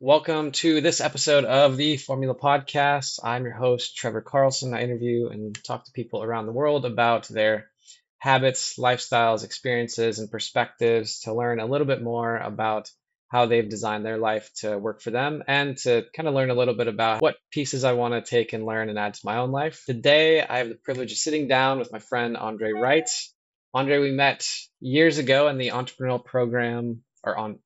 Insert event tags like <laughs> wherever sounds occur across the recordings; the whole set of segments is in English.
Welcome to this episode of the Formula Podcast. I'm your host, Trevor Carlson. I interview and talk to people around the world about their habits, lifestyles, experiences, and perspectives to learn a little bit more about how they've designed their life to work for them and to kind of learn a little bit about what pieces I want to take and learn and add to my own life. Today, I have the privilege of sitting down with my friend Andre Wright. Andre, we met years ago in the entrepreneurial program, or on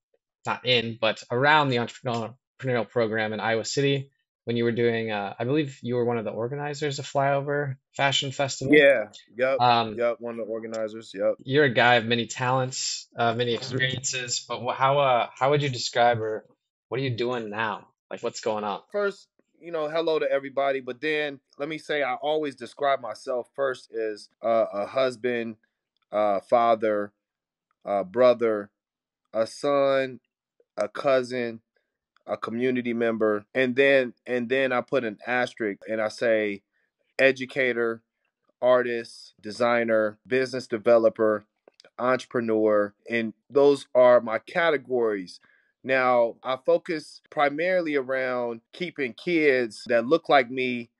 not in, but around the entrepreneurial program in Iowa City when you were doing, uh, I believe you were one of the organizers of Flyover Fashion Festival. Yeah, yep, um, yep, one of the organizers. Yep. You're a guy of many talents, uh, many experiences, but how uh, how would you describe or what are you doing now? Like, what's going on? First, you know, hello to everybody, but then let me say, I always describe myself first as uh, a husband, uh, father, uh, brother, a son, a cousin, a community member, and then and then I put an asterisk and I say educator, artist, designer, business developer, entrepreneur, and those are my categories. Now, I focus primarily around keeping kids that look like me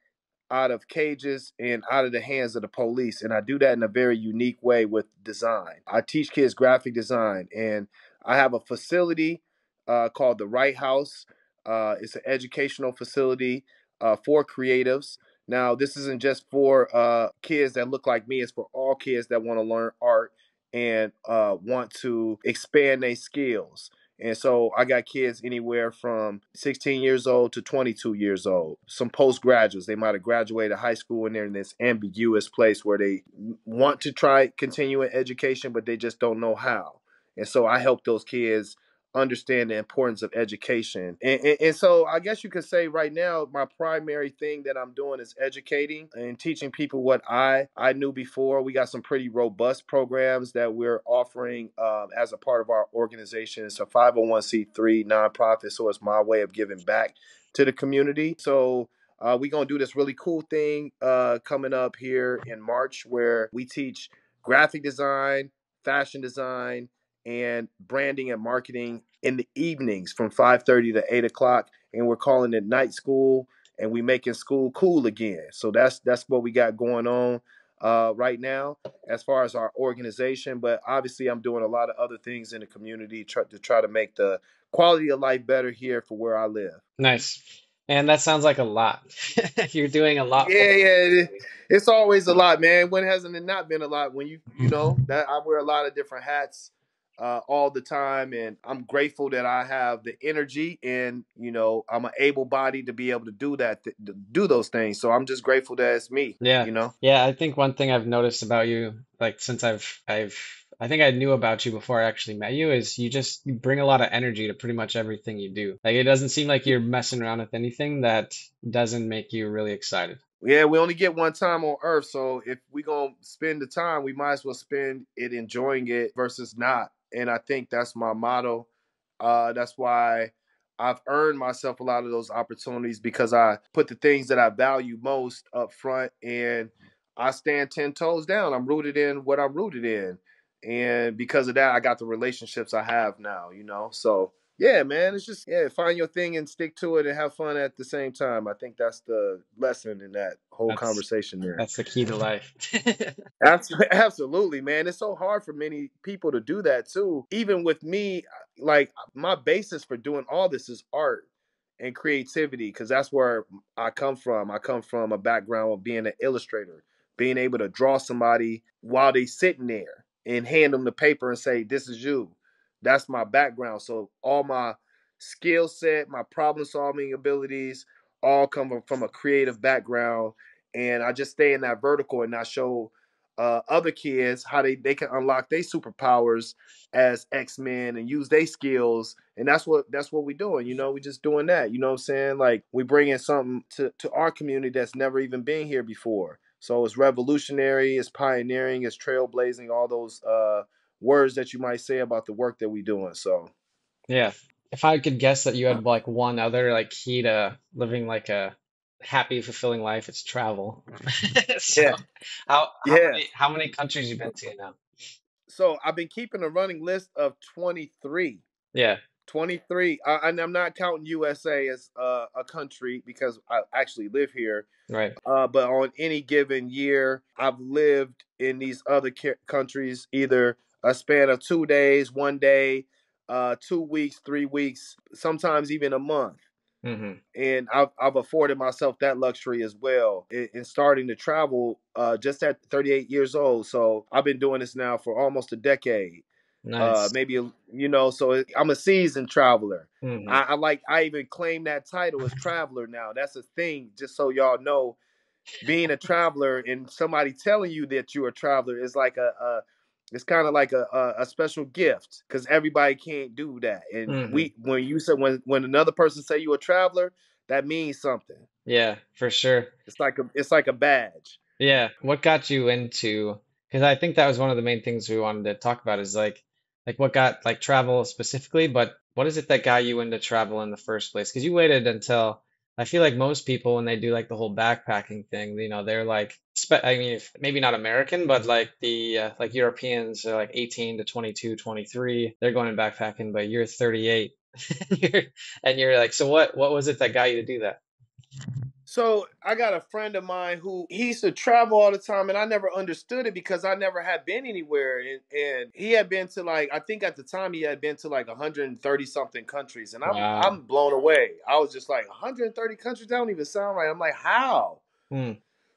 out of cages and out of the hands of the police. And I do that in a very unique way with design. I teach kids graphic design, and I have a facility uh, called the Wright House. Uh, it's an educational facility uh, for creatives. Now, this isn't just for uh, kids that look like me, it's for all kids that want to learn art and uh, want to expand their skills. And so I got kids anywhere from 16 years old to 22 years old. Some postgraduates, they might have graduated high school and they're in this ambiguous place where they want to try continuing education, but they just don't know how. And so I help those kids understand the importance of education. And, and, and, so I guess you could say right now, my primary thing that I'm doing is educating and teaching people what I, I knew before. We got some pretty robust programs that we're offering um, as a part of our organization. It's a 501c3 nonprofit, so it's my way of giving back to the community. So uh, we're going to do this really cool thing uh, coming up here in March where we teach graphic design, fashion design, and branding and marketing in the evenings from 5.30 to 8 o'clock and we're calling it night school and we making school cool again. So that's that's what we got going on uh, right now as far as our organization but obviously i'm doing a lot of other things in the community try, to try to make the quality of life better here for where i live. Nice. And that sounds like a lot. <laughs> You're doing a lot yeah yeah it's always a lot man. When hasn't it not been a lot when you you know that i wear a lot of different hats uh, all the time, and I'm grateful that I have the energy and you know I'm an able body to be able to do that, to do those things. So I'm just grateful that it's me. Yeah, you know. Yeah, I think one thing I've noticed about you, like since I've I've I think I knew about you before I actually met you is you just you bring a lot of energy to pretty much everything you do. Like it doesn't seem like you're messing around with anything that doesn't make you really excited. Yeah, we only get one time on earth, so if we gonna spend the time, we might as well spend it enjoying it versus not and I think that's my motto. Uh, that's why I've earned myself a lot of those opportunities because I put the things that I value most up front and I stand 10 toes down. I'm rooted in what I'm rooted in. And because of that, I got the relationships I have now, you know? So yeah, man, it's just yeah, find your thing and stick to it and have fun at the same time. I think that's the lesson in that whole that's, conversation there. That's the key to life. <laughs> <laughs> Absolutely, man. It's so hard for many people to do that too. Even with me, uh, like my basis for doing all this is art and creativity because that's where I come from. I come from a background of being an illustrator, being able to draw somebody while they're sitting there and hand them the paper and say, "This is you." That's my background. So all my skill set, my problem solving abilities, all come from a creative background. And I just stay in that vertical and I show uh, other kids how they, they can unlock their superpowers as X-Men and use their skills. And that's what that's what we're doing. You know, we're just doing that. You know what I'm saying? Like we bring in something to, to our community that's never even been here before. So it's revolutionary, it's pioneering, it's trailblazing, all those uh, words that you might say about the work that we're doing. So yeah, if I could guess that you had like one other like key to living like a happy, fulfilling life, it's travel. <laughs> so yeah. How, how yeah. Many, how many countries you been to now? So I've been keeping a running list of 23. Yeah. 23. Uh, and I'm not counting USA as uh, a country because I actually live here. Right. Uh, but on any given year, I've lived in these other ca- countries either a span of two days, one day, uh, two weeks, three weeks, sometimes even a month. Mm-hmm. And I've, I've afforded myself that luxury as well in, in starting to travel uh, just at 38 years old. So I've been doing this now for almost a decade. Uh, Nice. Uh, maybe you know, so I'm a seasoned traveler. Mhm. I, I like I even claim that title as traveler now. That's a thing, just so y'all know. Being a traveler and somebody telling you that you're a traveler is like a, a it's kind of like a, a, a special gift because everybody can't do that. And Mhm. we when you say when when another person say you're a traveler, that means something. Yeah, for sure. It's like a it's like a badge. Yeah. What got you into, because I think that was one of the main things we wanted to talk about is like, like what got like travel specifically, but what is it that got you into travel in the first place? Because you waited until, I feel like most people when they do like the whole backpacking thing, you know, they're like, spe- I mean, if, maybe not American, but like the uh, like Europeans are like 18 to 22, 23, they're going backpacking, but you're 38. <laughs> And you're, and you're like, so what what was it that got you to do that? So I got a friend of mine who he used to travel all the time, and I never understood it because I never had been anywhere. And, and he had been to like I think at the time he had been to like 130 something countries, and I'm Wow. I'm blown away. I was just like 130 countries. That don't even sound right. I'm like, how? Hmm.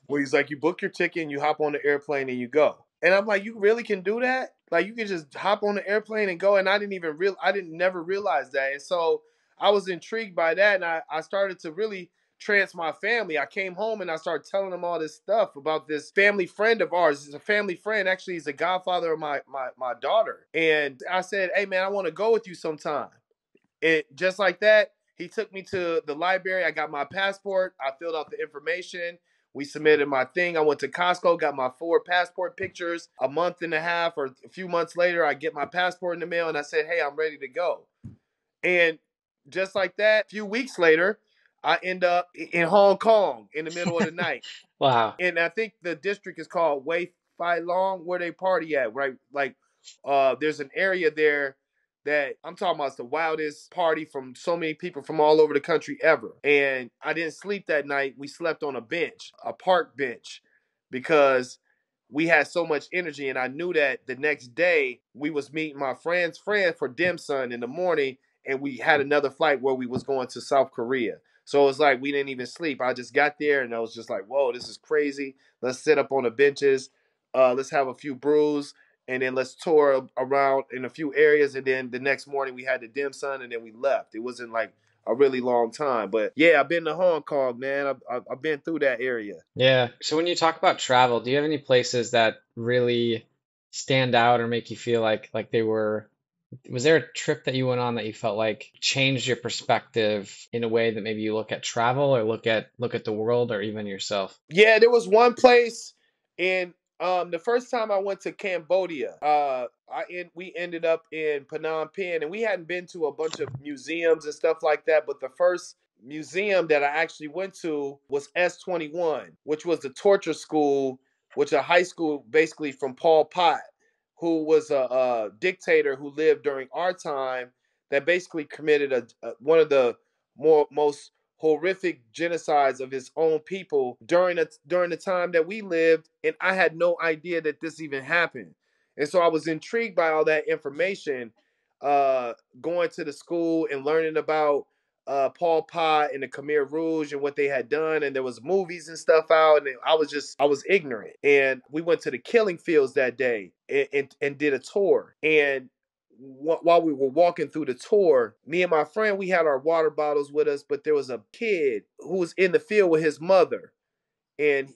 Where he's like, you book your ticket and you hop on the airplane and you go. And I'm like, you really can do that? Like you can just hop on the airplane and go. And I didn't even real I didn't never realize that. And so I was intrigued by that, and I I started to really trans my family. I came home and I started telling them all this stuff about this family friend of ours. He's a family friend. Actually, he's the godfather of my my my daughter. And I said, "Hey man, I want to go with you sometime." It just like that. He took me to the library. I got my passport. I filled out the information. We submitted my thing. I went to Costco, got my four passport pictures. A month and a half or a few months later, I get my passport in the mail and I said, "Hey, I'm ready to go." And just like that, a few weeks later, I end up in Hong Kong in the middle of the night. <laughs> Wow. And I think the district is called Wei Fai Long, where they party at, right? Like, uh, there's an area there that I'm talking about. It's the wildest party from so many people from all over the country ever. And I didn't sleep that night. We slept on a bench, a park bench, because we had so much energy. And I knew that the next day we was meeting my friend's friend for dim sum in the morning, and we had another flight where we was going to South Korea. So it was like we didn't even sleep. I just got there and I was just like, whoa, this is crazy. Let's sit up on the benches. Uh, let's have a few brews and then let's tour around in a few areas. And then the next morning we had the dim sum and then we left. It wasn't like a really long time. But yeah, I've been to Hong Kong, man. I've, I've I've been through that area. Yeah. So when you talk about travel, do you have any places that really stand out or make you feel like like they were, was there a trip that you went on that you felt like changed your perspective in a way that maybe you look at travel or look at look at the world or even yourself? Yeah, there was one place in um the first time I went to Cambodia. Uh I en- we ended up in Phnom Penh and we hadn't been to a bunch of museums and stuff like that, but the first museum that I actually went to was S21, which was the torture school, which a high school basically from Pol Pot, who was a, a dictator who lived during our time that basically committed a, a one of the more most horrific genocides of his own people during the during the time that we lived and I had no idea that this even happened. And so I was intrigued by all that information uh going to the school and learning about uh Pol Pot and the Khmer Rouge and what they had done and there was movies and stuff out and I was just I was ignorant. And we went to the killing fields that day and and, and did a tour. And wh- while we were walking through the tour, me and my friend, we had our water bottles with us, but there was a kid who was in the field with his mother, and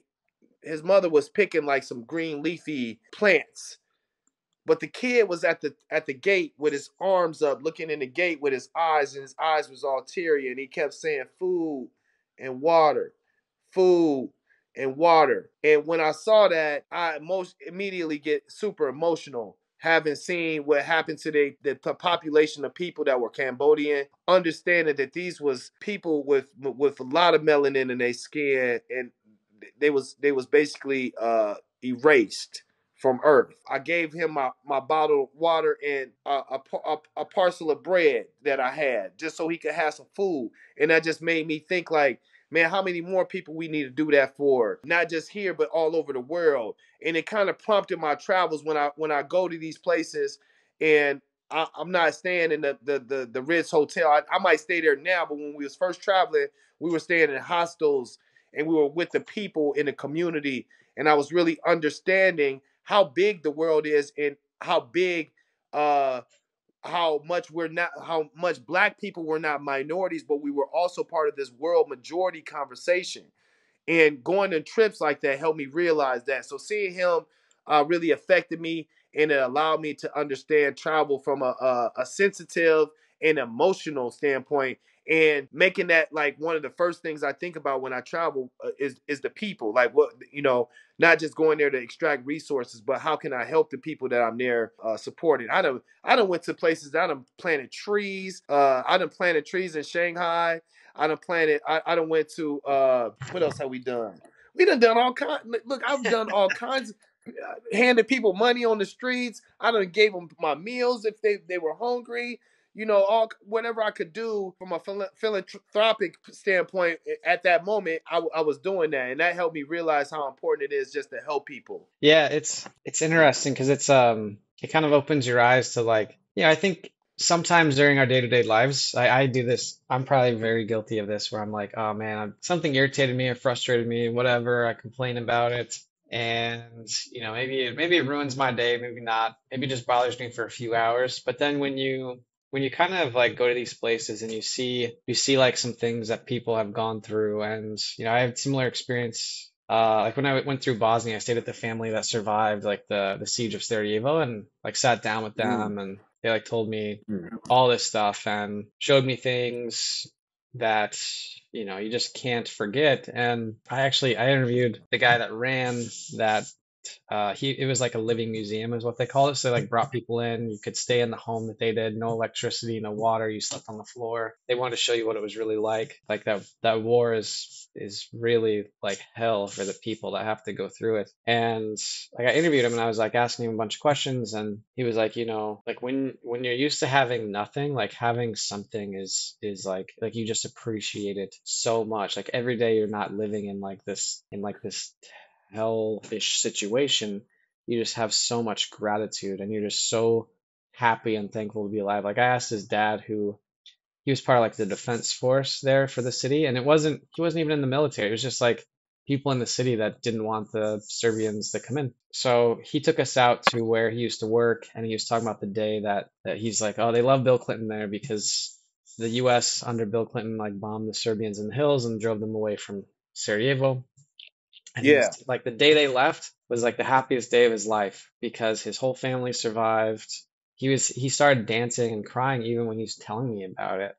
his mother was picking like some green leafy plants. But the kid was at the at the gate with his arms up, looking in the gate with his eyes, and his eyes was all teary, and he kept saying food and water, food and water. And when I saw that, I most immediately get super emotional having seen what happened to the, the population of people that were Cambodian, understanding that these was people with with a lot of melanin in their skin, and they was they was basically uh, erased from Earth. I gave him my, my bottle of water and a, a, a, a parcel of bread that I had just so he could have some food. And that just made me think like, man, how many more people we need to do that for? Not just here, but all over the world. And it kind of prompted my travels when I when I go to these places and I, am not staying in the the the, the Ritz Hotel. I, I, might stay there now, but when we was first traveling, we were staying in hostels and we were with the people in the community. And I was really understanding how big the world is and how big uh how much we're not how much black people were not minorities but we were also part of this world majority conversation. And going on trips like that helped me realize that. So seeing him uh, really affected me and it allowed me to understand travel from a, a, a sensitive and emotional standpoint and making that like one of the first things I think about when I travel uh, is is the people. Like what you know, not just going there to extract resources, but how can I help the people that I'm there uh, supporting? I don't I don't went to places. I done planted trees. Uh, I done planted trees in Shanghai. I done planted. I, I done went to uh, what else have we done? We done done all kinds. Look, I've done all <laughs> kinds. Uh, handed people money on the streets. I done gave them my meals if they they were hungry you know, all whatever I could do from a philanthropic standpoint at that moment, I, I was doing that, and that helped me realize how important it is just to help people. Yeah, it's it's interesting because it's um it kind of opens your eyes to like yeah I think sometimes during our day-to-day lives I, I do this i'm probably very guilty of this where i'm like oh man I'm, something irritated me or frustrated me whatever i complain about it and you know maybe maybe it ruins my day maybe not maybe it just bothers me for a few hours but then when you when you kind of like go to these places and you see you see like some things that people have gone through and you know i have similar experience uh, like when I went through Bosnia, I stayed at the family that survived like the the siege of Sarajevo, and like sat down with mm. them, mm. and they like told me mm. all this stuff and showed me things that you know you just can't forget. And I actually I interviewed the guy that ran that uh, he it was like a living museum is what they call it. So they like brought people in. You could stay in the home that they did. No electricity, no water. You slept on the floor. They wanted to show you what it was really like. Like that that war is is really like hell for the people that have to go through it. And like I interviewed him and I was like asking him a bunch of questions and he was like, you know, like when when you're used to having nothing, like having something is is like like you just appreciate it so much. Like every day you're not living in like this in like this hellish situation, you just have so much gratitude and you're just so happy and thankful to be alive. Like I asked his dad who he was part of like the defense force there for the city and it wasn't he wasn't even in the military. It was just like people in the city that didn't want the Serbians to come in. So he took us out to where he used to work and he was talking about the day that that he's like, "Oh, they love Bill Clinton there because the US under Bill Clinton like bombed the Serbians in the hills and drove them away from Sarajevo and yeah. Was, like the day they left was like the happiest day of his life because his whole family survived. He was he started dancing and crying even when he was telling me about it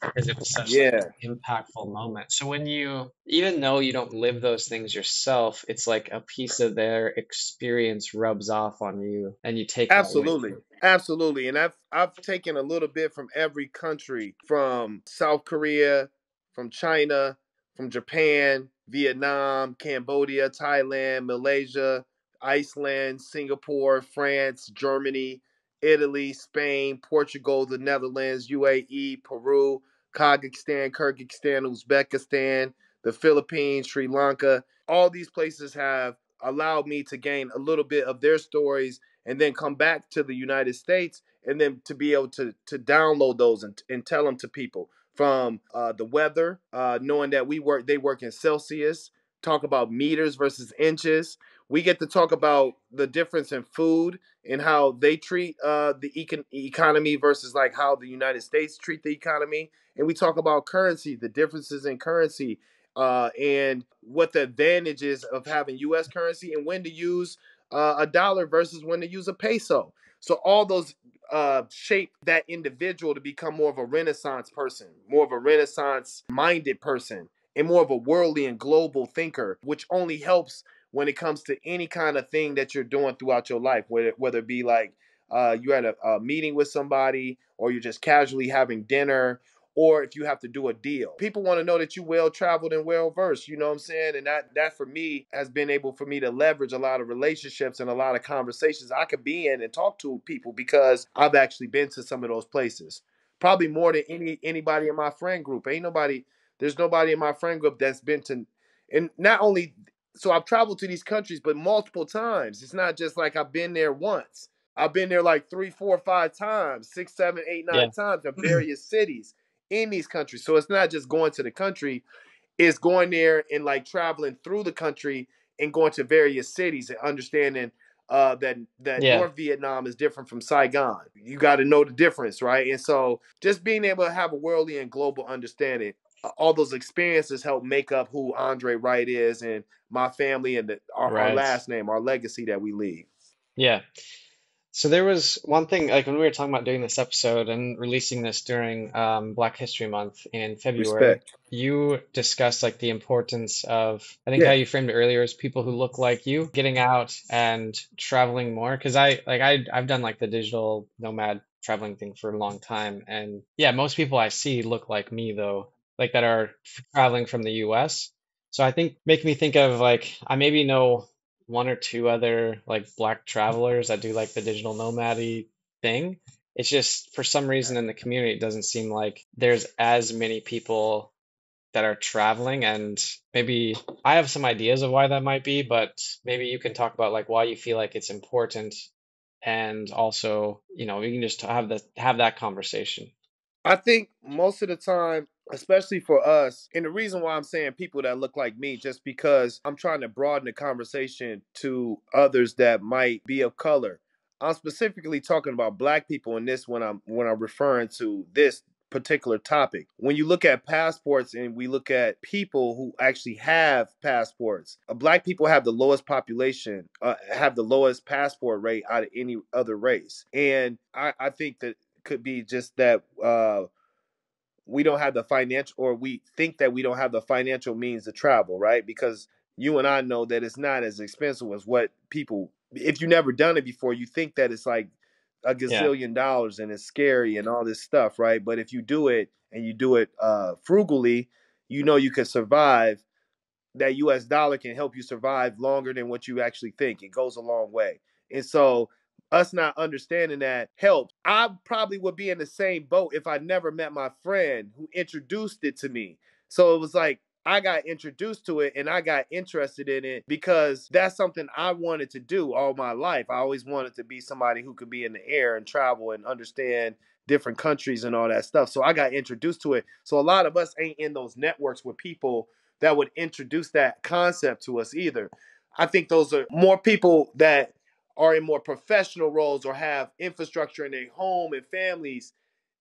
because it was such yeah. like, an impactful moment. So when you even though you don't live those things yourself, it's like a piece of their experience rubs off on you and you take Absolutely. Absolutely. And I've I've taken a little bit from every country from South Korea, from China, from Japan, Vietnam, Cambodia, Thailand, Malaysia, Iceland, Singapore, France, Germany, Italy, Spain, Portugal, the Netherlands, UAE, Peru, Kazakhstan, Kyrgyzstan, Uzbekistan, the Philippines, Sri Lanka. All these places have allowed me to gain a little bit of their stories and then come back to the United States and then to be able to to download those and, and tell them to people from uh, the weather, uh, knowing that we work, they work in Celsius, talk about meters versus inches. We get to talk about the difference in food and how they treat uh, the econ- economy versus like how the United States treat the economy. And we talk about currency, the differences in currency, uh, and what the advantages of having U.S. currency and when to use uh, a dollar versus when to use a peso. So all those uh, shape that individual to become more of a renaissance person, more of a renaissance minded person, and more of a worldly and global thinker, which only helps when it comes to any kind of thing that you're doing throughout your life, whether, whether it be like uh, you're at a, a meeting with somebody or you're just casually having dinner or if you have to do a deal. People want to know that you well traveled and well versed, you know what I'm saying? And that that for me has been able for me to leverage a lot of relationships and a lot of conversations I could be in and talk to people because I've actually been to some of those places. Probably more than any anybody in my friend group. Ain't nobody there's nobody in my friend group that's been to and not only so I've traveled to these countries, but multiple times. It's not just like I've been there once. I've been there like three, four, five times, six, seven, eight, nine yeah. times in mm-hmm. various cities in these countries. So it's not just going to the country, it's going there and like traveling through the country and going to various cities and understanding uh, that that yeah. North Vietnam is different from Saigon. You got to know the difference, right? And so just being able to have a worldly and global understanding, uh, all those experiences help make up who Andre Wright is and my family and the, our, right. our last name, our legacy that we leave. Yeah. So there was one thing, like when we were talking about doing this episode and releasing this during um, Black History Month in February, Respect. you discussed like the importance of, I think yeah. how you framed it earlier is people who look like you getting out and traveling more. Because I like I I've done like the digital nomad traveling thing for a long time, and yeah, most people I see look like me though, like that are traveling from the U.S. So I think make me think of like I maybe know one or two other like black travelers that do like the digital nomady thing. It's just for some reason in the community, it doesn't seem like there's as many people that are traveling. And maybe I have some ideas of why that might be, but maybe you can talk about like why you feel like it's important. And also, you know, we can just have that have that conversation. I think most of the time especially for us. And the reason why I'm saying people that look like me, just because I'm trying to broaden the conversation to others that might be of color. I'm specifically talking about black people in this when I'm when I'm referring to this particular topic. When you look at passports and we look at people who actually have passports, uh, black people have the lowest population, uh, have the lowest passport rate out of any other race. And I, I think that could be just that uh, we don't have the financial or we think that we don't have the financial means to travel, right? Because you and I know that it's not as expensive as what people if you never done it before, you think that it's like a gazillion yeah. dollars and it's scary and all this stuff, right? But if you do it and you do it uh, frugally, you know you can survive. That US dollar can help you survive longer than what you actually think. It goes a long way. And so us not understanding that helps. I probably would be in the same boat if I never met my friend who introduced it to me. So it was like I got introduced to it and I got interested in it because that's something I wanted to do all my life. I always wanted to be somebody who could be in the air and travel and understand different countries and all that stuff. So I got introduced to it. So a lot of us ain't in those networks with people that would introduce that concept to us either. I think those are more people that are in more professional roles or have infrastructure in their home and families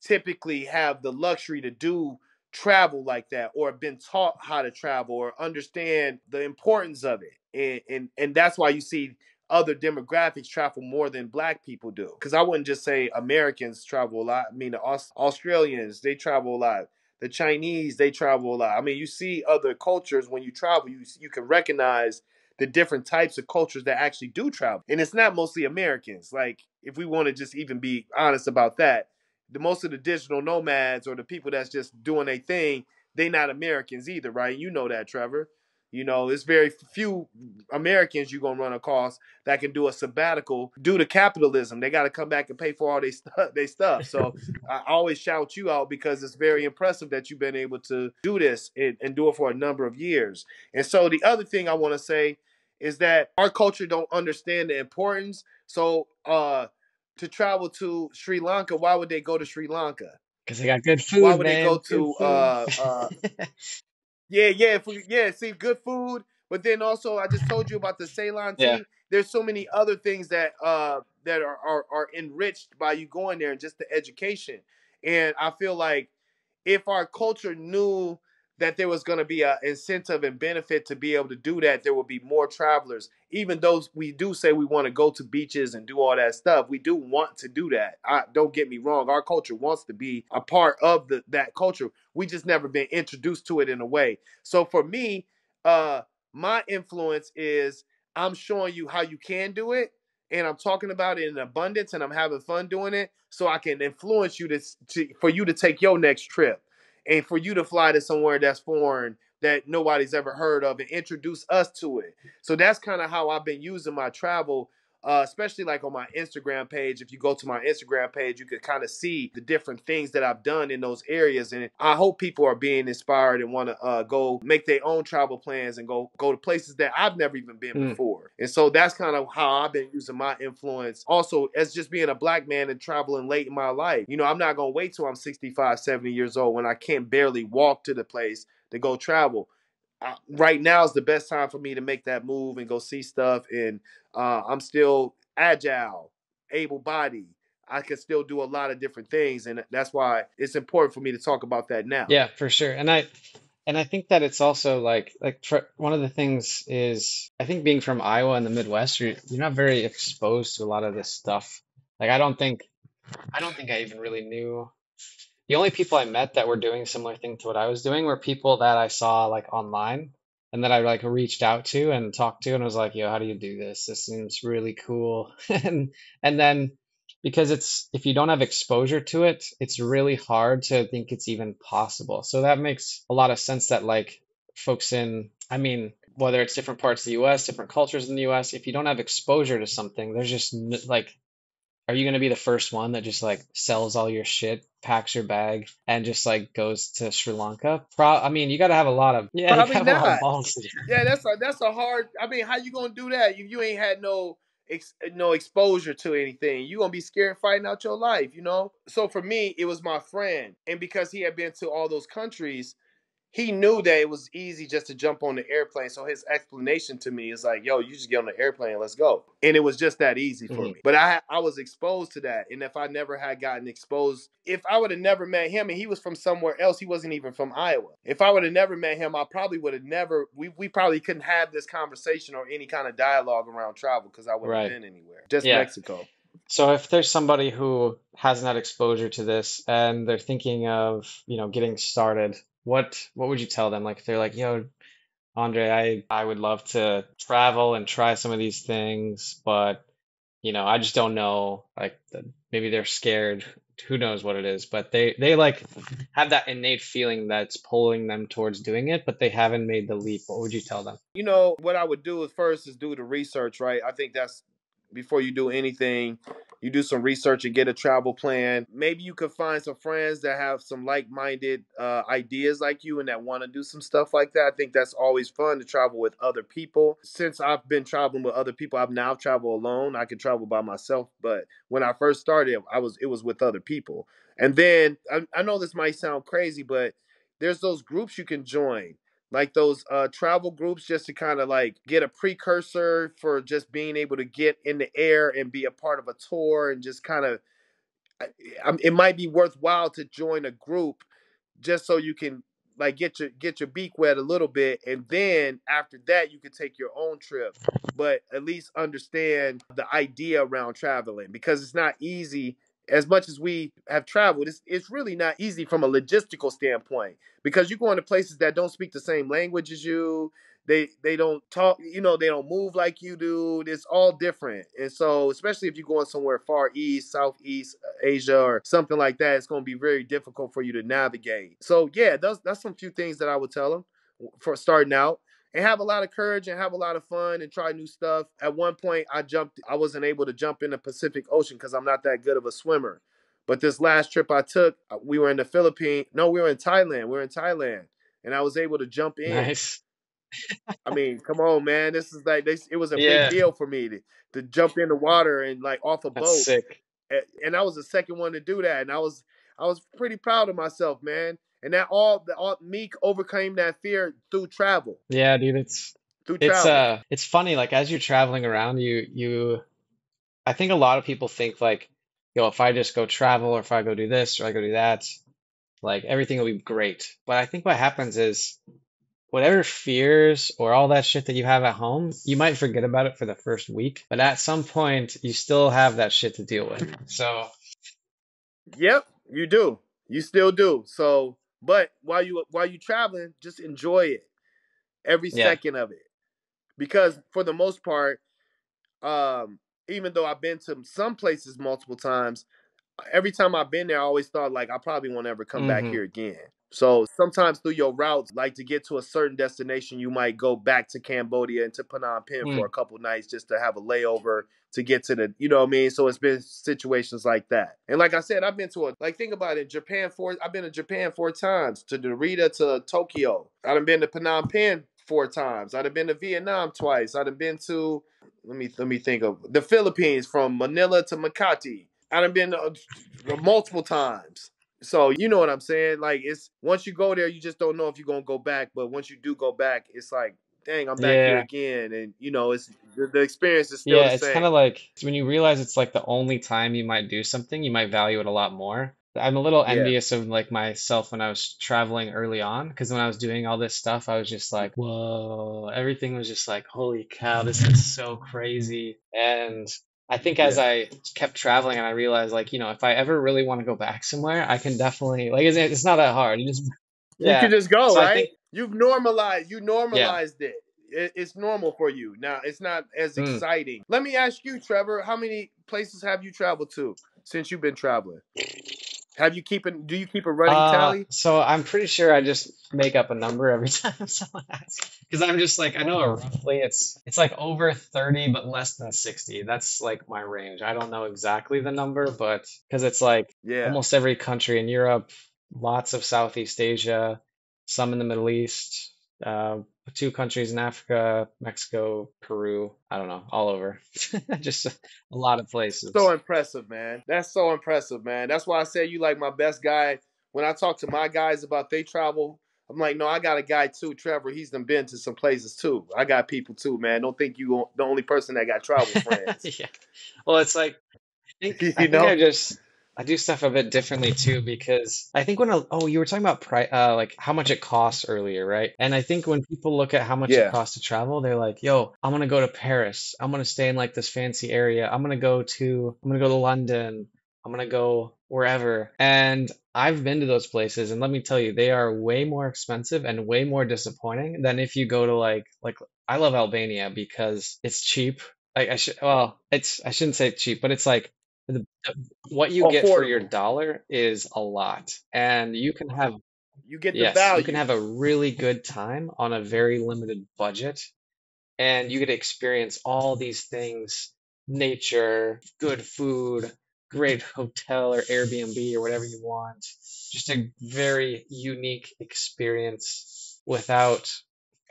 typically have the luxury to do travel like that or have been taught how to travel or understand the importance of it. And and, and that's why you see other demographics travel more than black people do. Because i wouldn't just say americans travel a lot. I mean the Aust- australians they travel a lot. The chinese they travel a lot. I mean you see other cultures when you travel you you can recognize the different types of cultures that actually do travel. And it's not mostly Americans. Like, if we want to just even be honest about that, the most of the digital nomads or the people that's just doing a thing, they not Americans either, right? You know that, Trevor. You know, it's very few Americans you're gonna run across that can do a sabbatical due to capitalism. They got to come back and pay for all their stuff. <laughs> They stuff. So <laughs> I always shout you out because it's very impressive that you've been able to do this and, and do it for a number of years. And so the other thing I want to say is that our culture don't understand the importance. So uh to travel to Sri Lanka, why would they go to Sri Lanka? Because they got good food. Why would man. they go to uh uh <laughs> Yeah, yeah, food, yeah, see good food. But then also I just told you about the Ceylon tea. Yeah. There's so many other things that uh that are, are are enriched by you going there and just the education. And I feel like if our culture knew that there was going to be an incentive and benefit to be able to do that. There will be more travelers. Even though we do say we want to go to beaches and do all that stuff, we do want to do that. I, don't get me wrong. Our culture wants to be a part of the, that culture. We just never been introduced to it in a way. So for me, uh, my influence is I'm showing you how you can do it. And I'm talking about it in abundance, and I'm having fun doing it, so I can influence you to, to for you to take your next trip and for you to fly to somewhere that's foreign that nobody's ever heard of and introduce us to it. So that's kind of how I've been using my travel uh, especially like on my Instagram page. If you go to my Instagram page, you could kind of see the different things that I've done in those areas. And I hope people are being inspired and want to uh, go make their own travel plans and go go to places that I've never even been mm. before. And so that's kind of how I've been using my influence. Also, as just being a black man and traveling late in my life, you know, I'm not gonna wait till I'm 65, 70 years old when I can't barely walk to the place to go travel right now is the best time for me to make that move and go see stuff. And uh, I'm still agile, able bodied. I can still do a lot of different things, and that's why it's important for me to talk about that now. Yeah, for sure. And I and I think that it's also like like one of the things is I think being from Iowa in the Midwest, you're you're not very exposed to a lot of this stuff. Like I don't think I don't think I even really knew the only people I met that were doing similar thing to what I was doing were people that I saw like online and that I like reached out to and talked to and was like, yo, how do you do this? This seems really cool. <laughs> and and then because it's if you don't have exposure to it, it's really hard to think it's even possible. So that makes a lot of sense that like folks in I mean, whether it's different parts of the US, different cultures in the US, if you don't have exposure to something, there's just like are you going to be the first one that just like sells all your shit, packs your bag, and just like goes to Sri Lanka? Pro- I mean, you got to have a lot of yeah, probably not. Yeah, that's a that's a hard. I mean, how you gonna do that? You you ain't had no ex, no exposure to anything. You gonna be scared fighting out your life, you know. So for me, it was my friend, and because he had been to all those countries, he knew that it was easy just to jump on the airplane. So his explanation to me is like, "Yo, you just get on the airplane, let's go." And it was just that easy for mm-hmm. me. But I I was exposed to that, and if I never had gotten exposed, if I would have never met him, and he was from somewhere else, he wasn't even from Iowa. If I would have never met him, I probably would have never. We we probably couldn't have this conversation or any kind of dialogue around travel because I wouldn't right. have been anywhere. Just yeah. Mexico. So if there's somebody who hasn't had exposure to this and they're thinking of, you know, getting started, what what would you tell them? Like if they're like, yo, Andre, I I would love to travel and try some of these things, but you know, I just don't know. Like maybe they're scared. Who knows what it is? But they they like have that innate feeling that's pulling them towards doing it, but they haven't made the leap. What would you tell them? You know, what I would do is first is do the research, right? I think that's before you do anything you do some research and get a travel plan. Maybe you could find some friends that have some like-minded uh, ideas like you and that want to do some stuff like that. I think that's always fun to travel with other people. Since I've been traveling with other people, I've now traveled alone. I can travel by myself, but when I first started, I was it was with other people. And then I, I know this might sound crazy, but there's those groups you can join like those uh, travel groups just to kind of like get a precursor for just being able to get in the air and be a part of a tour and just kind of it might be worthwhile to join a group just so you can like get your get your beak wet a little bit and then after that you can take your own trip but at least understand the idea around traveling because it's not easy as much as we have traveled, it's, it's really not easy from a logistical standpoint because you're going to places that don't speak the same language as you. They they don't talk, you know, they don't move like you do. It's all different. And so, especially if you're going somewhere far east, southeast uh, Asia or something like that, it's going to be very difficult for you to navigate. So, yeah, that's that's some few things that I would tell them for starting out and have a lot of courage and have a lot of fun and try new stuff. At one point, I jumped, I wasn't able to jump in the Pacific Ocean because I'm not that good of a swimmer. But this last trip I took, uh, we were in the Philippines. No, we were in Thailand. We were in Thailand, and I was able to jump in. Nice. I mean, come on, man. This is like this. It was a yeah. big deal for me to, to jump in the water and like off a That's boat. Sick. And, and I was the second one to do that, and I was I was pretty proud of myself, man. And that all the all, me overcame that fear through travel. Yeah, dude. It's through it's uh it's funny like as you're traveling around you you I think a lot of people think like yo if I just go travel or if I go do this or I go do that like everything will be great but I think what happens is whatever fears or all that shit that you have at home you might forget about it for the first week but at some point you still have that shit to deal with so yep you do you still do so but while you while you traveling just enjoy it every yeah. second of it because for the most part, um, even though I've been to some places multiple times, every time I've been there, I always thought like I probably won't ever come back Mhm. here again. So sometimes through your routes, like to get to a certain destination, you might go back to Cambodia and to Phnom Penh Mm. for a couple nights just to have a layover to get to the, you know what I mean? So it's been situations like that. And like I said, I've been to a, like think about it, Japan four, I've been to Japan four times, to Narita to Tokyo. I've been to Phnom Penh four times. I'd have been to Vietnam twice. I'd have been to, let me, let me think of the Philippines from Manila to Makati. I'd have been uh, multiple times. So you know what I'm saying? Like it's once you go there, you just don't know if you're gonna go back. But once you do go back, it's like, dang, I'm back here again, and you know, it's the, the experience is still Yeah, it's kind of like when you realize it's like the only time you might do something, you might value it a lot more. I'm a little Yeah. envious of like myself when I was traveling early on, because when I was doing all this stuff, I was just like, whoa, everything was just like, holy cow, this is so crazy. And I think as Yeah. I kept traveling and I realized like, you know, if I ever really want to go back somewhere, I can definitely like it's, it's not that hard. You just yeah. <laughs> You can just go, So right? think You've normalized. You normalized it. it. It's normal for you now. It's not as Mm. exciting. Let me ask you, Trevor. How many places have you traveled to since you've been traveling? Have you keeping? Do you keep a running Uh, tally? so I'm pretty sure I just make up a number every <laughs> time someone asks, because I'm just like I know roughly it's it's like over 30 but less than 60. That's like my range. I don't know exactly the number, but because it's like Yeah. almost every country in Europe, lots of Southeast Asia, some in the Middle East, uh, two countries in Africa, Mexico, Peru. I don't know, all over. <laughs> Just a lot of places. So impressive, man. That's so impressive, man. That's why I say you like my best guy. When I talk to my guys about they travel, I'm like, no, I got a guy too, Trevor. He's done been to some places too. I got people too, man. Don't think you the only person that got travel <laughs> friends. Yeah. Well, it's like I think <laughs> You I know? I just I do stuff a bit differently too because I think when I, oh you were talking about pri uh like how much it costs earlier, right? And I think when people look at how much Yeah. it costs to travel, they're like, "Yo, I'm gonna go to Paris. I'm gonna stay in like this fancy area. I'm gonna go to I'm gonna go to London. I'm gonna go wherever." And I've been to those places, and let me tell you, they are way more expensive and way more disappointing than if you go to like like I love Albania because it's cheap. Like I should well, it's I shouldn't say cheap, but it's like the, the, what you get for your dollar is a lot, and you can have You get the yes, value. you can have a really good time on a very limited budget, and you get to experience all these things: nature, good food, great hotel or Airbnb or whatever you want. Just a very unique experience without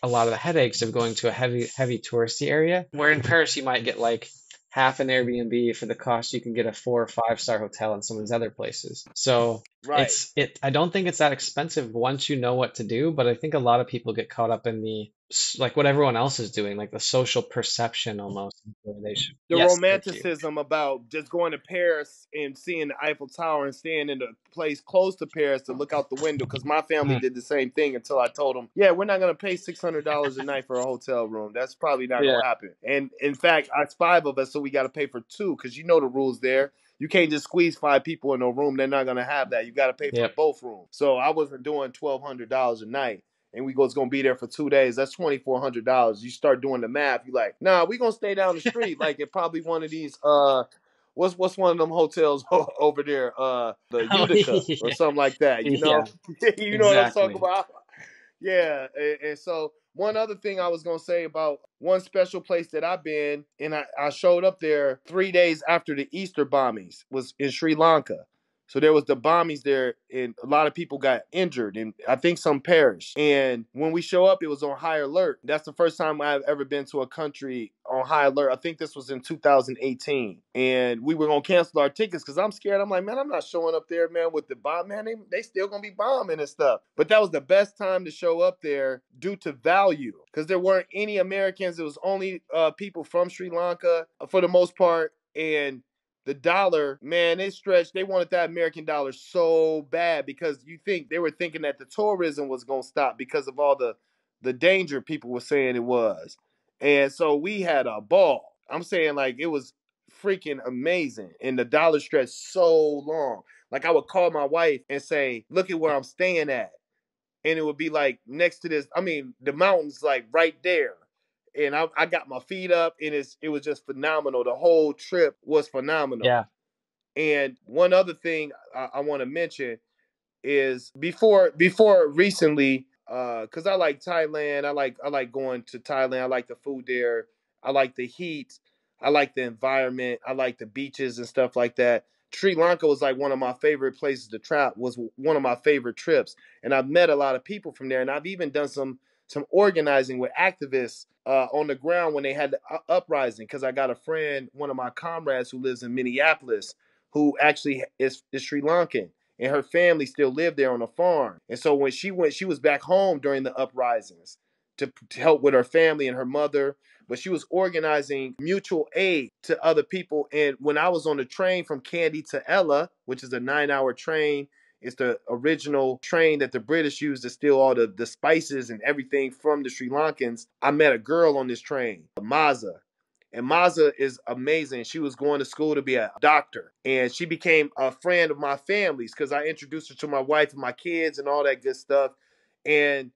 a lot of the headaches of going to a heavy heavy touristy area. Where in Paris you might get like half an Airbnb for the cost you can get a four or five star hotel in some of these other places. So right. it's it I don't think it's that expensive once you know what to do, but I think a lot of people get caught up in the like what everyone else is doing, like the social perception almost. should, the yes, romanticism about just going to Paris and seeing the Eiffel Tower and staying in a place close to Paris to look out the window. Because my family Mm. did the same thing until I told them, "Yeah, we're not going to pay six hundred dollars a night for a hotel room. That's probably not Yeah. going to happen." And in fact, it's five of us, so we got to pay for two because you know the rules there. You can't just squeeze five people in a room. They're not going to have that. You got to pay for Yep. both rooms. So I wasn't doing twelve hundred dollars a night. And we go, it's gonna be there for two days. That's twenty four hundred dollars. You start doing the math. You're like, nah, we gonna stay down the street, like at probably one of these. Uh, what's what's one of them hotels <laughs> over there? Uh, the <laughs> Oh, Utica or something like that. You know, <laughs> you know what I'm talking about. Yeah, and, and so one other thing I was gonna say about one special place that I've been, and I, I showed up there three days after the Easter bombings was in Sri Lanka. So there was the bombings there, and a lot of people got injured, and I think some perished. And when we show up, it was on high alert. That's the first time I've ever been to a country on high alert. I think this was in 2018, and we were gonna cancel our tickets because I'm scared. I'm like, man, I'm not showing up there, man, with the bomb. Man, they they still gonna be bombing and stuff. But that was the best time to show up there due to value because there weren't any Americans. It was only uh, people from Sri Lanka uh, for the most part, and the dollar, man, they stretched. They wanted that American dollar so bad because you think they were thinking that the tourism was gonna stop because of all the the danger people were saying it was. And so we had a ball. I'm saying like it was freaking amazing. And the dollar stretched so long. Like I would call my wife and say, look at where I'm staying at. And it would be like next to this, I mean, the mountains like right there. And I, I got my feet up and it's it was just phenomenal. The whole trip was phenomenal. Yeah. And one other thing I, I want to mention is before before recently, uh, because I like Thailand, I like I like going to Thailand. I like the food there. I like the heat. I like the environment. I like the beaches and stuff like that. Sri Lanka was like one of my favorite places to travel. Was one of my favorite trips, and I've met a lot of people from there. And I've even done some some organizing with activists uh, on the ground when they had the uprising. Because I got a friend, one of my comrades who lives in Minneapolis, who actually is, is Sri Lankan, and her family still lived there on a farm. And so when she went, she was back home during the uprisings to, to help with her family and her mother but she was organizing mutual aid to other people. And when I was on the train from Kandy to Ella, which is a nine hour train, it's the original train that the British used to steal all the, the spices and everything from the Sri Lankans. I met a girl on this train, Maza. And Maza is amazing. She was going to school to be a doctor. And she became a friend of my family's because I introduced her to my wife and my kids and all that good stuff. And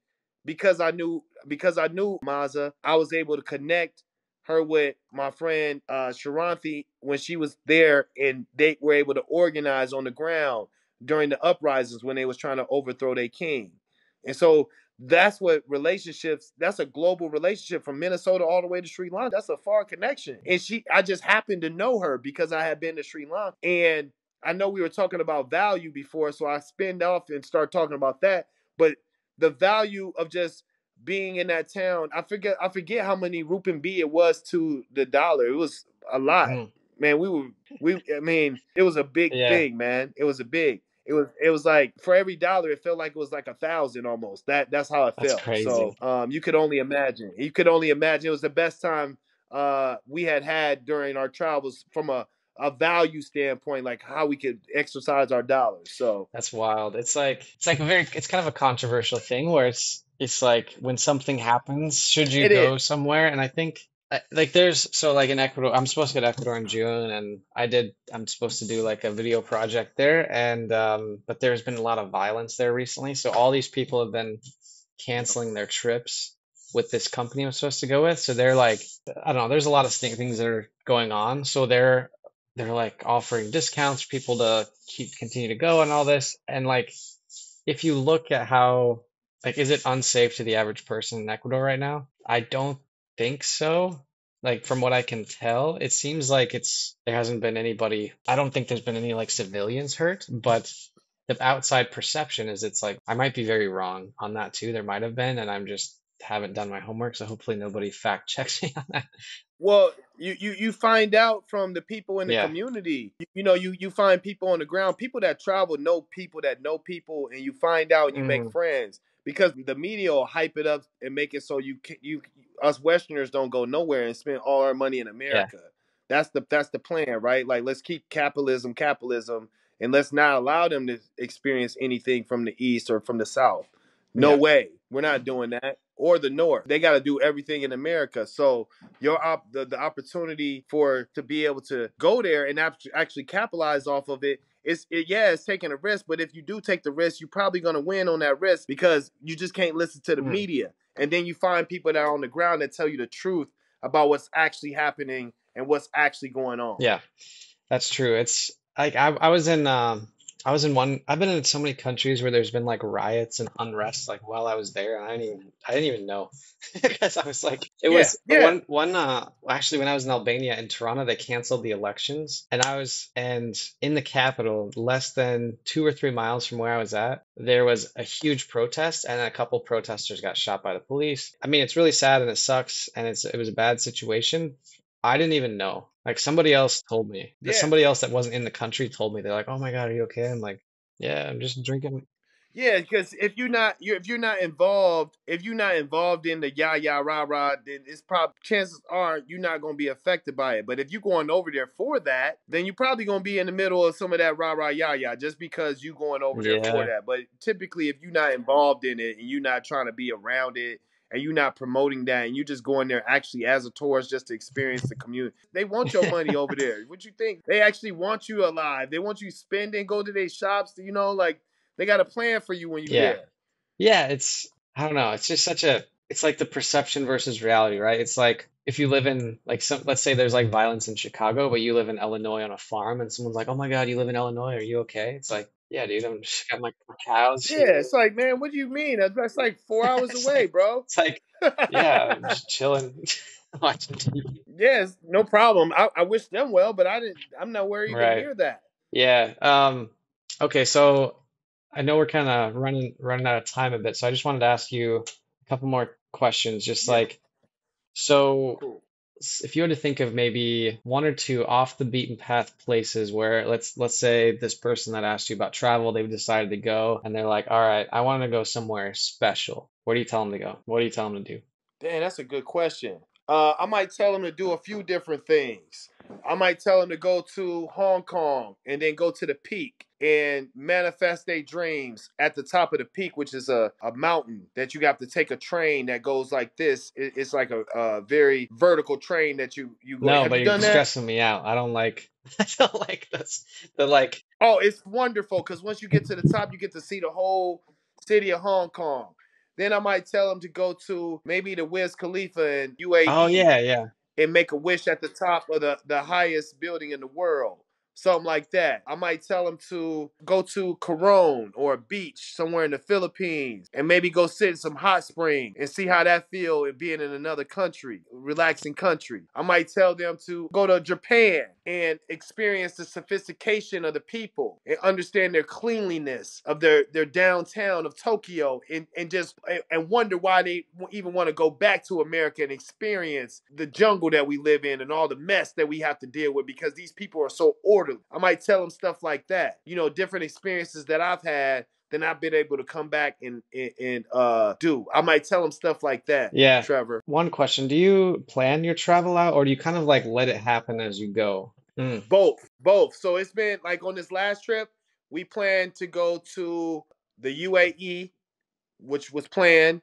because I knew because I knew Maza, I was able to connect her with my friend uh, Sharanthi when she was there, and they were able to organize on the ground during the uprisings when they was trying to overthrow their king. And so that's what relationships that's a global relationship from minnesota all the way to sri lanka that's a far connection and she i just happened to know her because i had been to sri lanka and i know we were talking about value before so i spin off and start talking about that but the value of just being in that town. I forget I forget how many rupiah it was to the dollar. It was a lot. Mm. Man, we were we I mean, it was a big yeah. thing, man. It was a big. It was it was like for every dollar it felt like it was like a thousand almost. That that's how it that's felt. Crazy. So um you could only imagine. You could only imagine it was the best time uh we had had during our travels from a a value standpoint, like how we could exercise our dollars. So that's wild. It's like it's like a very it's kind of a controversial thing where it's it's like when something happens, should you it go is. somewhere? And I think like there's so like in Ecuador, I'm supposed to go to Ecuador in June, and I did. I'm supposed to do like a video project there, and um, but there's been a lot of violence there recently. So all these people have been canceling their trips with this company I'm supposed to go with. So they're like, I don't know. There's a lot of things that are going on. So they're they're like offering discounts for people to keep continue to go and all this. And like, if you look at how like, is it unsafe to the average person in Ecuador right now? I don't think so. Like from what I can tell, it seems like it's there hasn't been anybody. I don't think there's been any like civilians hurt, but the outside perception is it's like I might be very wrong on that too. There might have been, and I'm just haven't done my homework, so hopefully nobody fact checks <laughs> me on that. Well, you, you you find out from the people in the yeah. community. You, you, know, you you find people on the ground, people that travel know people that know people, and you find out and you mm. make friends because the media will hype it up and make it so you you us Westerners don't go nowhere and spend all our money in America. Yeah. That's the that's the plan, right? Like let's keep capitalism capitalism and let's not allow them to experience anything from the east or from the south. No yeah. way. We're not doing that. Or the north. They got to do everything in America. So your op- the, the opportunity for to be able to go there and actually capitalize off of it it's it, yeah, it's taking a risk, but if you do take the risk, you're probably gonna win on that risk because you just can't listen to the mm. media. And then you find people that are on the ground that tell you the truth about what's actually happening and what's actually going on. Yeah, that's true. It's like I, I was in um, I was in one. I've been in so many countries where there's been like riots and unrest. Like while I was there, and I didn't even I didn't even know <laughs> because I was like, it was yeah. one one. Uh, actually, when I was in Albania in Tirana, they canceled the elections, and I was and in the capital, less than two or three miles from where I was at, there was a huge protest, and a couple protesters got shot by the police. I mean, it's really sad and it sucks, and it's it was a bad situation. I didn't even know. Like somebody else told me. Yeah. Somebody else that wasn't in the country told me. They're like, "Oh my god, are you okay?" I'm like, "Yeah, I'm just drinking." Yeah, because if you're not you're, if you're not involved, if you're not involved in the yah yah rah rah, then it's probably chances are you're not going to be affected by it. But if you're going over there for that, then you're probably going to be in the middle of some of that rah rah yah yah just because you're going over there for that. But typically, if you're not involved in it and you're not trying to be around it and you're not promoting that and you're just going there actually as a tourist just to experience the community. They want your money over there. <laughs> What you think? They actually want you alive. They want you spending, go to their shops, you know, like they got a plan for you when you're yeah. there. Yeah, it's I don't know. It's just such a it's like the perception versus reality, right? It's like if you live in like some, let's say there's like violence in Chicago, but you live in Illinois on a farm, and someone's like, "Oh my God, you live in Illinois? Are you okay?" It's like, yeah, dude, I'm just got my cows Yeah, it's like, man, what do you mean? That's, like four <laughs> hours away, like, bro. it's like, yeah, I'm just chilling, <laughs> watching TV. Yes, no problem. I, I wish them well, but I didn't. I'm nowhere even Right. hear that. Yeah. Um, okay, so I know we're kind of running running out of time a bit, so I just wanted to ask you a couple more questions. Just Yeah, like, so cool. If you were to think of maybe one or two off the beaten path places where let's let's say this person that asked you about travel, they've decided to go and they're like, all right, I want to go somewhere special. Where do you tell them to go? What do you tell them to do? Damn, that's a good question. Uh, I might tell them to do a few different things. I might tell them to go to Hong Kong and then go to the peak and manifest their dreams at the top of the peak, which is a, a mountain that you have to take a train that goes like this. It- it's like a, a very vertical train that you you go. No, Have but you that? stressing me out. I don't like <laughs> I don't like this. The like, Oh, it's wonderful because once you get to the top, you get to see the whole city of Hong Kong. Then I might tell him to go to maybe the Burj Khalifa in oh yeah, yeah. and make a wish at the top of the, the highest building in the world. Something like that. I might tell them to go to Coron or a beach somewhere in the Philippines and maybe go sit in some hot spring and see how that feel and being in another country, relaxing country. I might tell them to go to Japan and experience the sophistication of the people and understand their cleanliness of their, their downtown of Tokyo and, and just and- wonder why they even want to go back to America and experience the jungle that we live in and all the mess that we have to deal with because these people are so orderly. I might tell them stuff like that. You know, different experiences that I've had then I've been able to come back and and, and uh do. I might tell them stuff like that, Yeah. Trevor. One question, do you plan your travel out or do you kind of like let it happen as you go? Mm. Both, both. So it's been like on this last trip, we planned to go to the UAE, which was planned,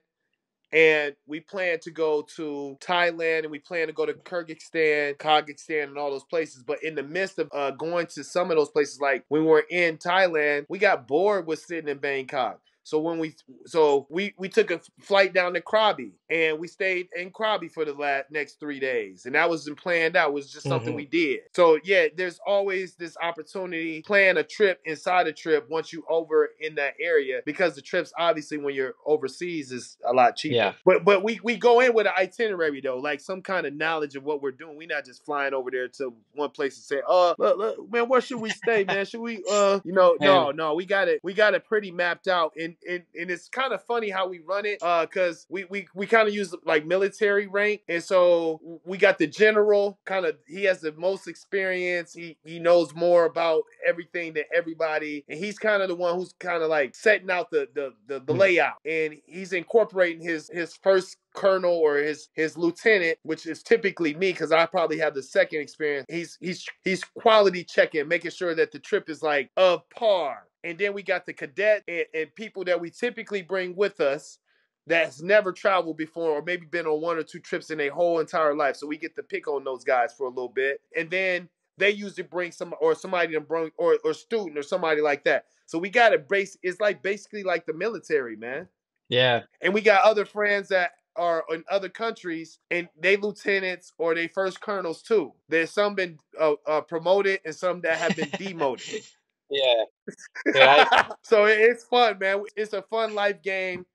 and we plan to go to Thailand, and we plan to go to Kyrgyzstan, Kazakhstan, and all those places. But in the midst of uh, going to some of those places, like when we were in Thailand, we got bored with sitting in Bangkok. So when we so we we took a flight down to Krabi and we stayed in Krabi for the last next three days, and that wasn't planned out. It was just something Mhm. we did. So yeah, there's always this opportunity plan a trip inside a trip once you over in that area because the trips obviously when you're overseas is a lot cheaper. Yeah. But but we we go in with an itinerary though, like some kind of knowledge of what we're doing. We're not just flying over there to one place and say, "Uh, look, look, man, where should we stay, man? Should we, uh, you know, <laughs> no, no, we got it, we got it pretty mapped out." And and and it's kind of funny how we run it, uh, because we we we kind of use like military rank, and so we got the general kind of. He has the most experience. He he knows more about everything than everybody, and he's kind of the one who's kind of like setting out the the the, the Hmm. layout, and he's incorporating his his first colonel or his his lieutenant, which is typically me because I probably have the second experience. He's he's he's quality checking, making sure that the trip is like of par. And then we got the cadet and, and people that we typically bring with us that's never traveled before or maybe been on one or two trips in their whole entire life. So we get to pick on those guys for a little bit. And then they usually bring some or somebody to bring or or student or somebody like that. So we got to base it's like basically like the military, man. Yeah. And we got other friends that are in other countries and they lieutenants or they first colonels too. There's some been uh, uh, promoted and some that have been <laughs> demoted. Yeah. <laughs> Yeah, I, so it- it's fun, man. It's a fun life game.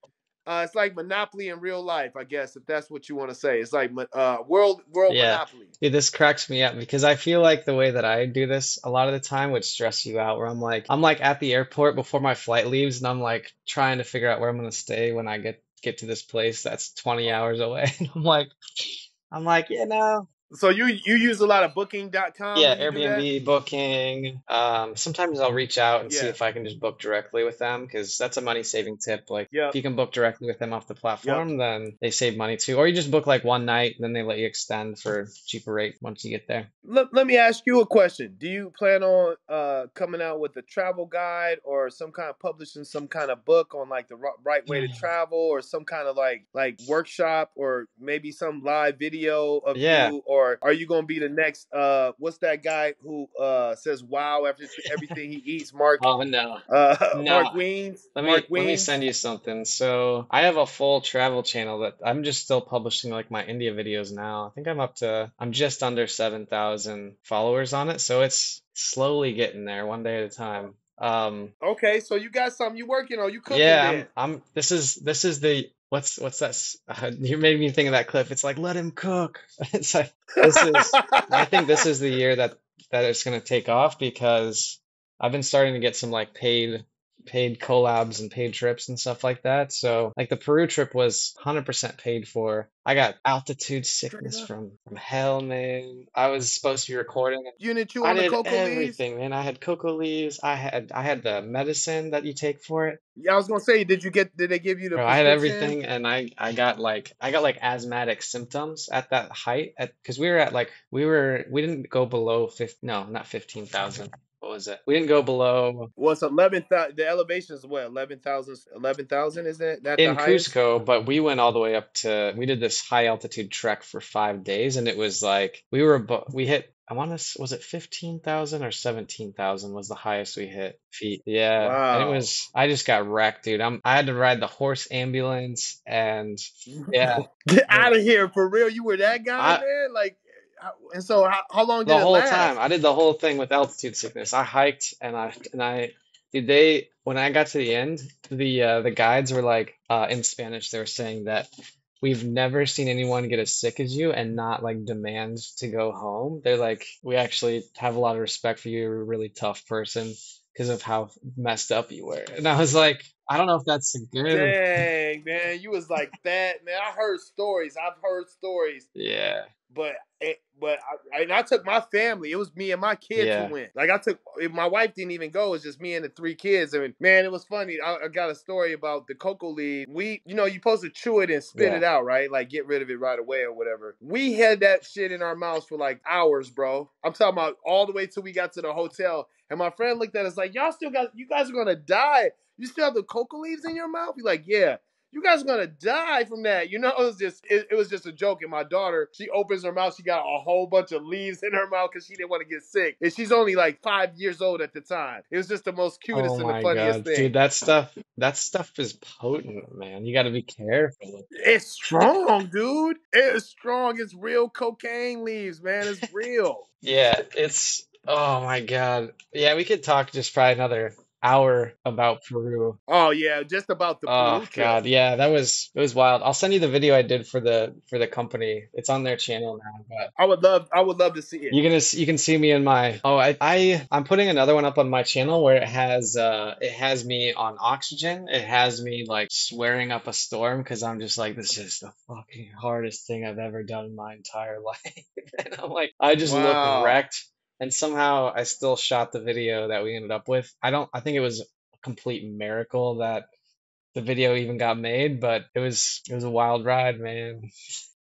Uh, it's like Monopoly in real life, I guess, if that's what you want to say. It's like uh, world world Yeah. Monopoly. Dude, this cracks me up because I feel like the way that I do this a lot of the time would stress you out where I'm like I'm like at the airport before my flight leaves and I'm like trying to figure out where I'm gonna stay when I get get to this place that's 20 hours away. <laughs> And I'm like I'm like, you know, So you you use a lot of Booking.com. yeah? Airbnb booking. Um, sometimes I'll reach out and see if I can just book directly with them because that's a money saving tip. Like Yep. if you can book directly with them off the platform, then they save money too. Or you just book like one night and then they let you extend for cheaper rate once you get there. Let, let me ask you a question. Do you plan on uh, coming out with a travel guide or some kind of publishing some kind of book on like the right way to Mm. travel or some kind of like like workshop or maybe some live video of Yeah. you or or are you gonna be the next? Uh, what's that guy who uh says wow after everything he eats? Mark. Oh no. Uh, <laughs> No. Mark Wiens. Let me Mark let me send you something. So I have a full travel channel that I'm just still publishing like my India videos now. I think I'm up to I'm just under 7,000 followers on it, so it's slowly getting there one day at a time. Um Okay, so you got something you working on. You cooking yeah. I'm I'm this is this is the what's what's that uh, <laughs> you made me think of that clip. It's like let him cook. <laughs> It's like this is I think this is the year that that it's going to take off because I've been starting to get some like paid paid collabs and paid trips and stuff like that. So like the Peru trip was 100% paid for. I got altitude sickness from from hell, man. I was supposed to be recording. You didn't I on the did cocoa leaves. everything, man. I had cocoa leaves. I had I had the medicine that you take for it. Yeah, I was gonna say, did you get? Did they give you the? Bro, I had everything, and I I got like I got like asthmatic symptoms at that height at because we were at like we were we didn't go below 50 no not 15,000 what was it we didn't go below Well, it's eleven thousand. The elevation is what? Eleven thousand. Eleven thousand, isn't it? That in? Cusco but we went all the way up to we did this high altitude trek for five days and it was like we were we hit I want to was it 15,000 or 17,000 was the highest we hit feet yeah and it was I just got wrecked dude I'm I had to ride the horse ambulance and yeah <laughs> Get out of here for real. You were that guy, I- man. Like, and so how, how long did the whole last? time. I did the whole thing with altitude sickness. I hiked and I and I did they when I got to the end, the uh, the guides were like uh, in Spanish. They were saying that we've never seen anyone get as sick as you and not like demand to go home. They're like, we actually have a lot of respect for you. You're a really tough person because of how messed up you were. And I was like, I don't know if that's a good. Dang, man, you was like that, man. I heard stories. I've heard stories, <laughs> Yeah. But it, but I, and I took my family. It was me and my kids Yeah. who went. Like I took if my wife didn't even go. It was just me and the three kids. And man, it was funny. I, I got a story about the cocoa leaf. We, you know, you're supposed to chew it and spit Yeah. it out, right? Like get rid of it right away or whatever. We had that shit in our mouths for like hours, bro. I'm talking about all the way till we got to the hotel. And my friend looked at us like, y'all still got, you guys are gonna die. You still have the cocoa leaves in your mouth? He's like, yeah. You guys are gonna die from that. You know, it was just it, it was just a joke. And my daughter, she opens her mouth, she got a whole bunch of leaves in her mouth because she didn't want to get sick. And she's only like five years old at the time. It was just the most cutest Oh and the funniest God, thing. dude, that stuff that stuff is potent, man. You got to be careful. It's strong, dude. It's strong. It's real cocaine leaves, man. It's <laughs> real. Yeah, it's oh my God. Yeah, we could talk just probably another hour about Peru. oh yeah, just about the Oh Peru trip. God, yeah, that was it was wild. I'll send you the video I did for the for the company. It's on their channel now, but I would love I would love to see it. you can you can see me in my oh I I I'm putting another one up on my channel where it has uh it has me on oxygen. It has me like swearing up a storm because I'm just like this is the fucking hardest thing I've ever done in my entire <laughs> life. <laughs> And I'm like I just Wow. look wrecked and somehow I still shot the video that we ended up with. I don't I think it was a complete miracle that the video even got made, but it was it was a wild ride, man.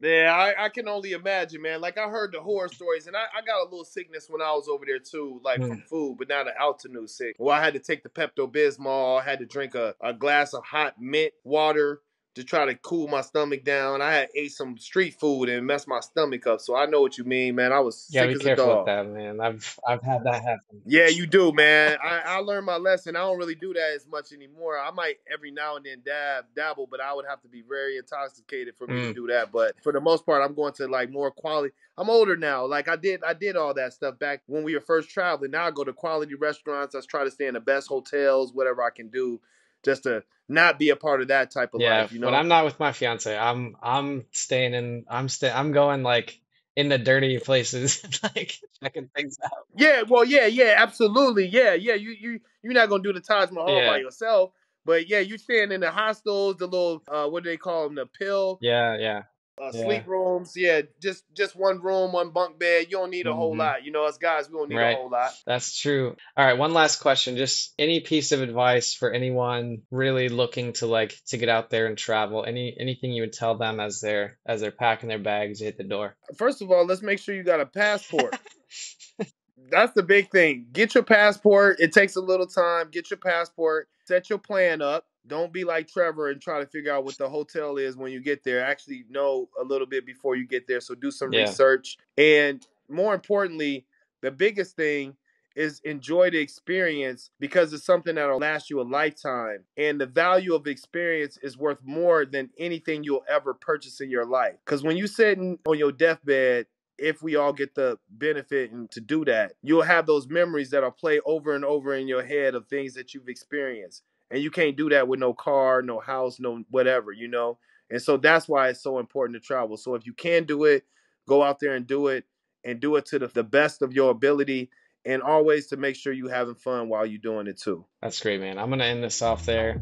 Yeah, I, I can only imagine, man. Like I heard the horror stories, and I, I got a little sickness when I was over there too, like from hmm. food, but not the altitude sick. Well, I had to take the Pepto Bismol. I had to drink a, a glass of hot mint water to try to cool my stomach down. I had ate some street food and messed my stomach up. So I know what you mean, man. I was Yeah, sick be as a careful with that, man. I've I've had that happen. Yeah, you do, man. I, I learned my lesson. I don't really do that as much anymore. I might every now and then dab, dabble, but I would have to be very intoxicated for me to Mm. do that. But for the most part, I'm going to like more quality. I'm older now. Like I did, I did all that stuff back when we were first traveling. Now I go to quality restaurants. I try to stay in the best hotels, whatever I can do, just to not be a part of that type of Yeah, life. You know, when I'm not with my fiance, I'm I'm staying in I'm stay I'm going like in the dirty places, <laughs> like checking things out. Yeah, well, yeah, yeah, absolutely, yeah, yeah. You you you're not gonna do the Taj Mahal Yeah. by yourself, but yeah, you're staying in the hostels, the little uh, what do they call them, the pill Yeah, yeah. Uh, Yeah. sleep rooms. Yeah, just just one room, one bunk bed. You don't need a whole Mhm. lot. You know, us guys, we don't need Right. a whole lot. That's true. All right, one last question. Just any piece of advice for anyone really looking to like to get out there and travel. Any anything you would tell them as they're as they're packing their bags to hit the door. First of all, let's make sure you got a passport. <laughs> That's the big thing. Get your passport. It takes a little time. Get your passport. Set your plan up. Don't be like Trevor and try to figure out what the hotel is when you get there. Actually know a little bit before you get there. So do some yeah. research. And more importantly, the biggest thing is enjoy the experience because it's something that'll last you a lifetime. And the value of experience is worth more than anything you'll ever purchase in your life. Because when you're sitting on your deathbed, if we all get the benefit and to do that, you'll have those memories that'll play over and over in your head of things that you've experienced. And you can't do that with no car, no house, no whatever, you know? And so that's why it's so important to travel. So if you can do it, go out there and do it and do it to the, the best of your ability and always to make sure you're having fun while you're doing it too. That's great, man. I'm going to end this off there.